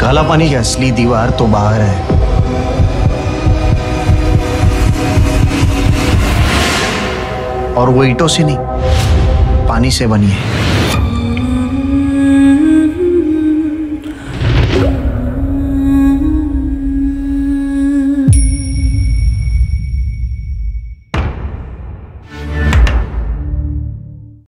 काला पानी की असली दीवार तो बाहर है। और वो ईटों से नहीं, पानी से बनी है।